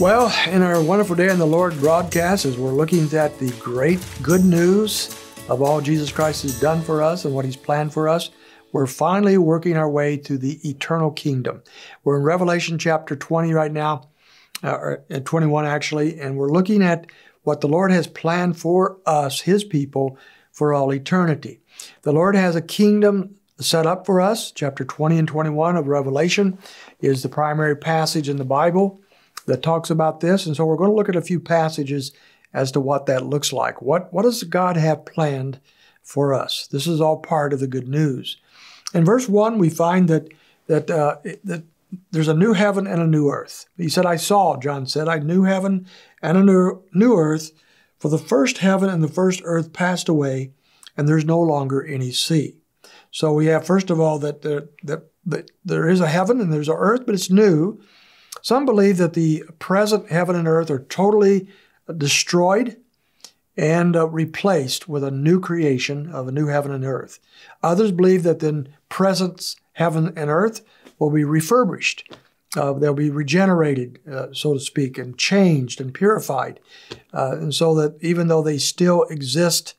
Well, in our Wonderful Day in the Lord broadcast, as we're looking at the great good news of all Jesus Christ has done for us and what He's planned for us, we're finally working our way to the eternal kingdom. We're in Revelation chapter 20 right now, uh, 21 actually, and we're looking at what the Lord has planned for us, His people, for all eternity. The Lord has a kingdom set up for us. Chapter 20 and 21 of Revelation is the primary passage in the Bible that talks about this. And so we're going to look at a few passages as to what that looks like. What, what does God have planned for us? This is all part of the good news. In verse 1, we find that, that, uh, that there's a new heaven and a new earth. He said, I saw, John said, I knew heaven and a new, new earth, for the first heaven and the first earth passed away, and there's no longer any sea. So we have, first of all, that there, that, that there is a heaven and there's an earth, but it's new. Some believe that the present heaven and earth are totally destroyed and uh, replaced with a new creation of a new heaven and earth. Others believe that the present heaven and earth will be refurbished. Uh, they'll be regenerated, uh, so to speak, and changed and purified. Uh, and so that even though they still exist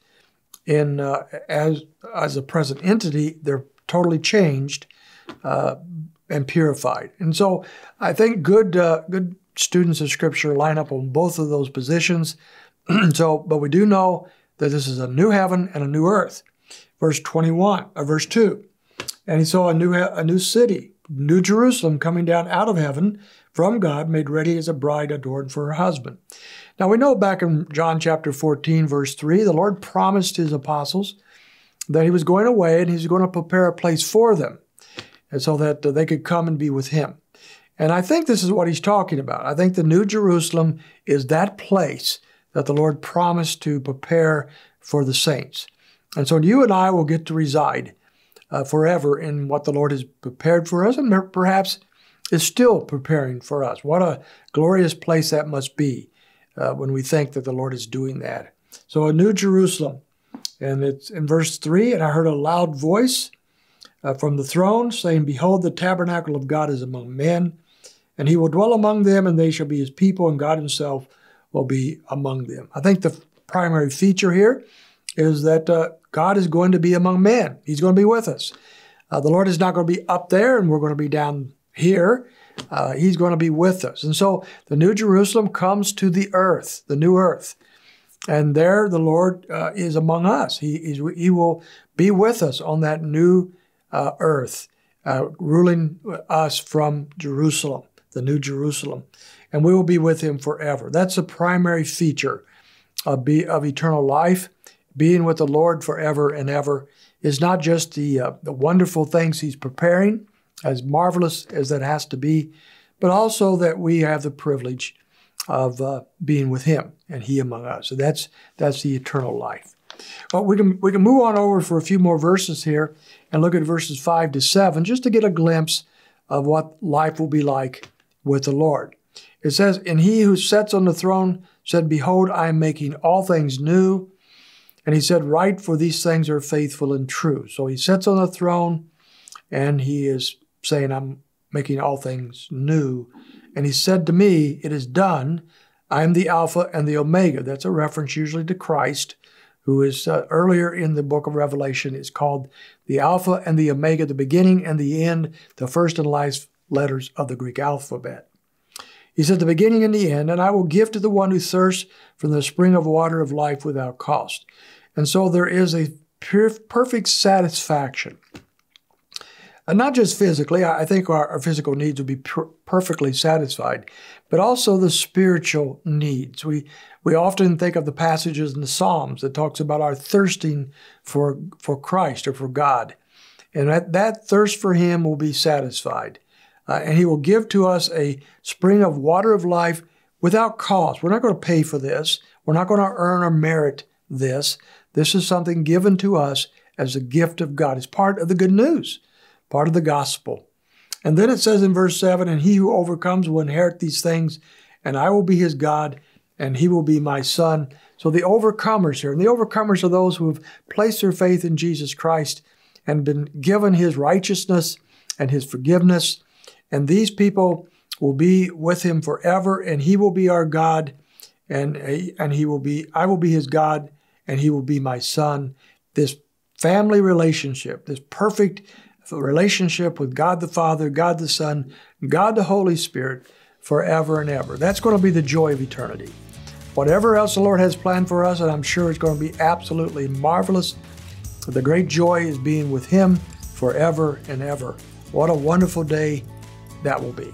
in uh, as, as a present entity, they're totally changed uh, and purified. And so I think good uh, good students of Scripture line up on both of those positions. so, but we do know that this is a new heaven and a new earth. Verse 21, or uh, verse 2. And he saw a new, a new city, New Jerusalem, coming down out of heaven from God, made ready as a bride adorned for her husband. Now we know back in John chapter 14, verse 3, the Lord promised his apostles that he was going away and he's going to prepare a place for them and so that uh, they could come and be with him. And I think this is what he's talking about. I think the New Jerusalem is that place that the Lord promised to prepare for the saints. And so you and I will get to reside uh, forever in what the Lord has prepared for us and perhaps is still preparing for us. What a glorious place that must be uh, when we think that the Lord is doing that. So, a new Jerusalem. And it's in verse 3 and I heard a loud voice uh, from the throne, saying, Behold, the tabernacle of God is among men, and he will dwell among them, and they shall be his people, and God himself will be among them. I think the primary feature here is that uh, God is going to be among men. He's going to be with us. Uh, the Lord is not going to be up there, and we're going to be down here. Uh, he's going to be with us. And so the New Jerusalem comes to the earth, the new earth. And there the Lord uh, is among us. He, he will be with us on that new uh, earth, uh, ruling us from Jerusalem, the New Jerusalem. And we will be with him forever. That's the primary feature of, be, of eternal life. Being with the Lord forever and ever is not just the, uh, the wonderful things he's preparing, as marvelous as that has to be, but also that we have the privilege of uh, being with him and he among us. So that's, that's the eternal life. Well, we can, we can move on over for a few more verses here and look at verses 5 to 7 just to get a glimpse of what life will be like with the Lord. It says, And he who sits on the throne said, Behold, I am making all things new. And he said, Write, for these things are faithful and true. So he sits on the throne and he is saying, I'm making all things new. And he said to me, It is done. I am the Alpha and the Omega. That's a reference usually to Christ who is uh, earlier in the book of Revelation, is called the Alpha and the Omega, the beginning and the end, the first and last letters of the Greek alphabet. He said, The beginning and the end, and I will give to the one who thirsts from the spring of water of life without cost. And so there is a perfect satisfaction. And not just physically, I think our, our physical needs will be per- perfectly satisfied, but also the spiritual needs. We, we often think of the passages in the Psalms that talks about our thirsting for, for Christ or for God. And that, that thirst for Him will be satisfied. Uh, and He will give to us a spring of water of life without cost. We're not going to pay for this. We're not going to earn or merit this. This is something given to us as a gift of God. It's part of the good news, part of the gospel. And then it says in verse 7 And he who overcomes will inherit these things, and I will be his God, and he will be my son. So the overcomers here, and the overcomers are those who have placed their faith in Jesus Christ and been given his righteousness and his forgiveness. And these people will be with him forever, and he will be our God, and, and he will be, I will be his God, and he will be my son. This family relationship, this perfect relationship with God the Father, God the Son, God the Holy Spirit forever and ever. That's going to be the joy of eternity. Whatever else the Lord has planned for us, and I'm sure it's going to be absolutely marvelous. The great joy is being with Him forever and ever. What a wonderful day that will be.